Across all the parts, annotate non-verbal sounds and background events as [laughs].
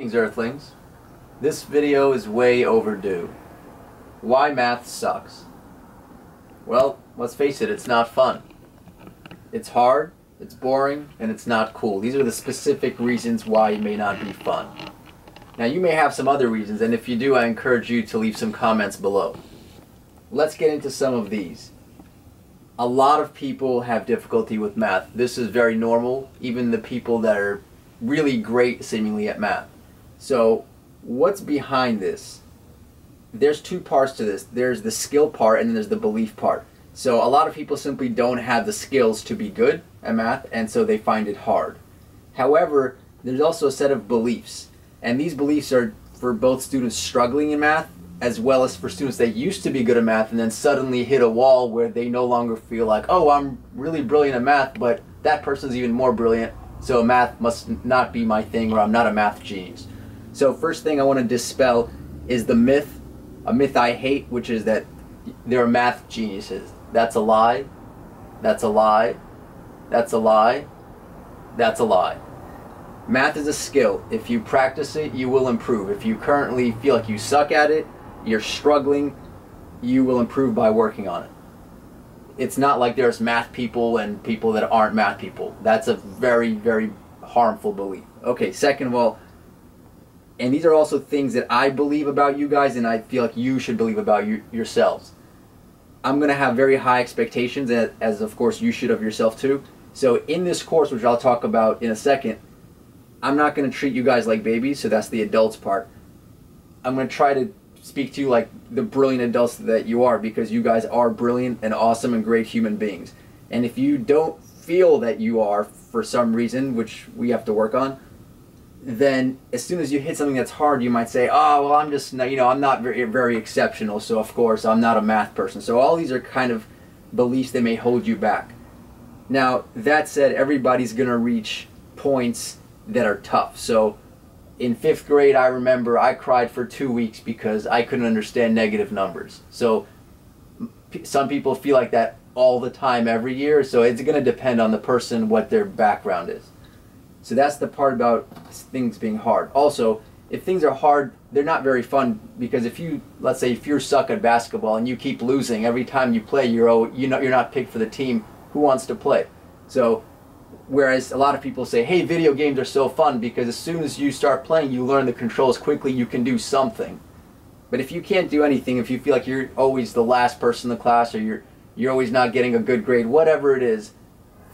Greetings Earthlings. This video is way overdue. Why math sucks? Well, let's face it, it's not fun. It's hard, it's boring, and it's not cool. These are the specific reasons why it may not be fun. Now you may have some other reasons, and if you do, I encourage you to leave some comments below. Let's get into some of these. A lot of people have difficulty with math. This is very normal, even the people that are really great seemingly at math. So what's behind this? There's two parts to this. There's the skill part and then there's the belief part. So a lot of people simply don't have the skills to be good at math and so they find it hard. However, there's also a set of beliefs. And these beliefs are for both students struggling in math as well as for students that used to be good at math and then suddenly hit a wall where they no longer feel like, oh, I'm really brilliant at math, but that person's even more brilliant, so math must not be my thing or I'm not a math genius. So first thing I want to dispel is the myth, a myth I hate, which is that there are math geniuses. That's a lie. That's a lie. That's a lie. That's a lie. Math is a skill. If you practice it, you will improve. If you currently feel like you suck at it, you're struggling, you will improve by working on it. It's not like there's math people and people that aren't math people. That's a very, very harmful belief. Okay, second of all, and these are also things that I believe about you guys and I feel like you should believe about you, yourselves. I'm going to have very high expectations, as, as of course you should of yourself too. So in this course, which I'll talk about in a second, I'm not going to treat you guys like babies, so that's the adults part. I'm going to try to speak to you like the brilliant adults that you are because you guys are brilliant and awesome and great human beings. And if you don't feel that you are for some reason, which we have to work on, then as soon as you hit something that's hard, you might say, "Oh, well, I'm just not you know I'm not very very exceptional, so of course I'm not a math person." So all these are kind of beliefs that may hold you back. Now that said, everybody's gonna reach points that are tough. So in fifth grade, I remember I cried for two weeks because I couldn't understand negative numbers. So some people feel like that all the time every year. So it's going to depend on the person what their background is. So that's the part about things being hard. Also, if things are hard, they're not very fun because if you, let's say, if you're suck at basketball and you keep losing every time you play, you're oh, you know you're not picked for the team. Who wants to play? So Whereas a lot of people say, hey, video games are so fun because as soon as you start playing, you learn the controls quickly, you can do something. But if you can't do anything, if you feel like you're always the last person in the class or you're, you're always not getting a good grade, whatever it is,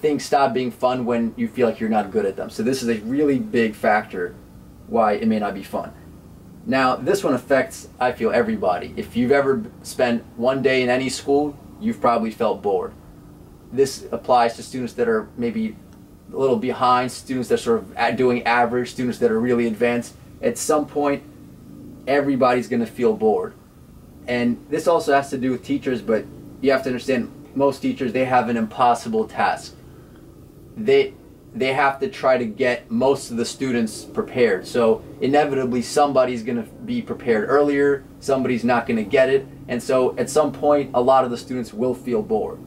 things stop being fun when you feel like you're not good at them. So this is a really big factor why it may not be fun. Now, this one affects, I feel, everybody. If you've ever spent one day in any school, you've probably felt bored. This applies to students that are maybe a little behind, students that are sort of doing average, students that are really advanced. At some point, everybody's going to feel bored. And this also has to do with teachers, but you have to understand most teachers, they have an impossible task. They, they have to try to get most of the students prepared. So inevitably somebody's going to be prepared earlier, somebody's not going to get it, and so at some point a lot of the students will feel bored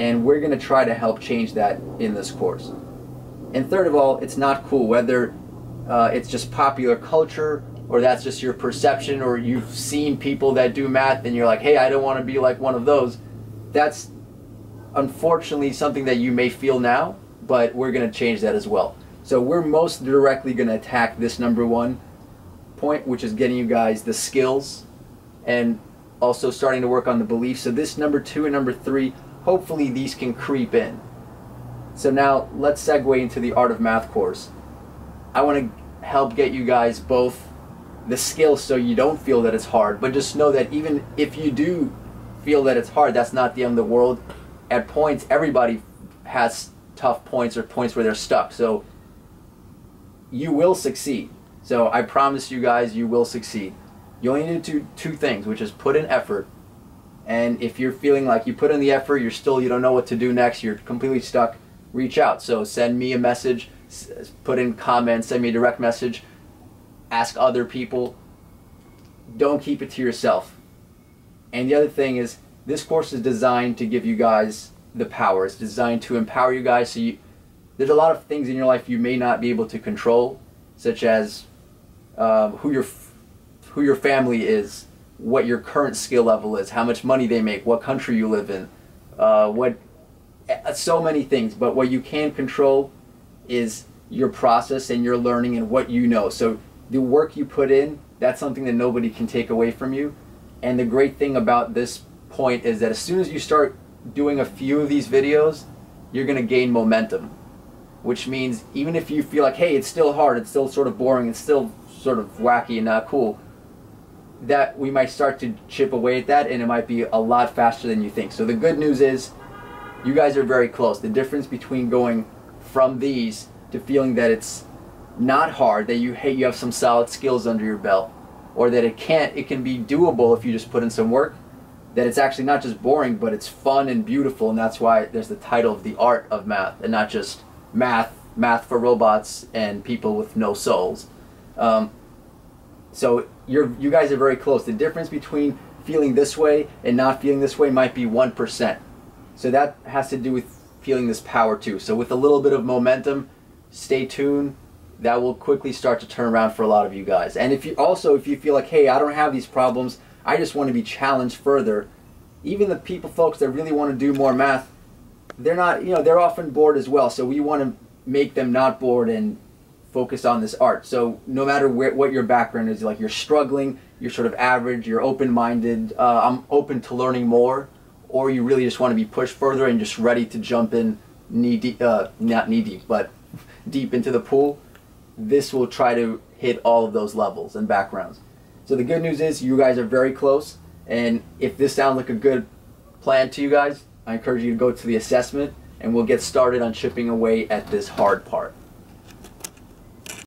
and we're going to try to help change that in this course. And third of all, it's not cool whether uh, it's just popular culture or that's just your perception or you've seen people that do math and you're like, hey, I don't want to be like one of those. That's unfortunately something that you may feel now, but we're going to change that as well. So we're most directly going to attack this number one point, which is getting you guys the skills and also starting to work on the beliefs. So this number two and number three hopefully these can creep in. So now let's segue into the Art of Math course. I want to help get you guys both the skills so you don't feel that it's hard, but just know that even if you do feel that it's hard, that's not the end of the world. At points, everybody has tough points or points where they're stuck. So you will succeed. So I promise you guys, you will succeed. You only need to do two things, which is put in effort and if you're feeling like you put in the effort, you're still, you don't know what to do next, you're completely stuck, reach out. So send me a message, put in comments, send me a direct message, ask other people. Don't keep it to yourself. And the other thing is, this course is designed to give you guys the power. It's designed to empower you guys so you, there's a lot of things in your life you may not be able to control, such as um, who your who your family is, what your current skill level is, how much money they make, what country you live in, uh, what uh, so many things. But what you can control is your process and your learning and what you know. So the work you put in, that's something that nobody can take away from you. And the great thing about this point is that as soon as you start doing a few of these videos, you're going to gain momentum. Which means even if you feel like, hey, it's still hard, it's still sort of boring, it's still sort of wacky and not cool, that we might start to chip away at that and it might be a lot faster than you think. So the good news is you guys are very close. The difference between going from these to feeling that it's not hard, that you you have some solid skills under your belt, or that it can't it can be doable if you just put in some work, that it's actually not just boring, but it's fun and beautiful, and that's why there's the title of the art of math, and not just math, math for robots and people with no souls. Um, so you're you guys are very close. The difference between feeling this way and not feeling this way might be one percent. So that has to do with feeling this power too. So with a little bit of momentum, stay tuned. That will quickly start to turn around for a lot of you guys. And if you also if you feel like, hey, I don't have these problems, I just want to be challenged further. Even the people, folks that really want to do more math, they're not, you know, they're often bored as well. So we want to make them not bored and focus on this art. So no matter where, what your background is, like you're struggling, you're sort of average, you're open-minded, uh, I'm open to learning more, or you really just want to be pushed further and just ready to jump in knee deep, uh, not knee deep, but [laughs] deep into the pool, this will try to hit all of those levels and backgrounds. So the good news is you guys are very close, and if this sounds like a good plan to you guys, I encourage you to go to the assessment and we'll get started on chipping away at this hard part.